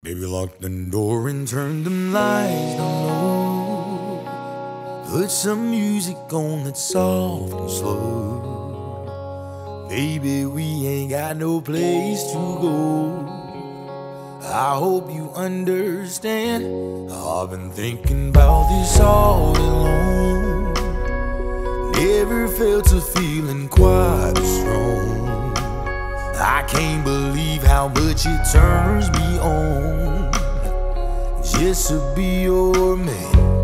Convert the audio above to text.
Baby, lock the door and turn them lights down low. Put some music on that's soft and slow. Baby, we ain't got no place to go. I hope you understand. I've been thinking about this all alone. Never felt a feeling quite strong. I can't believe how much it turns me on just to be your man.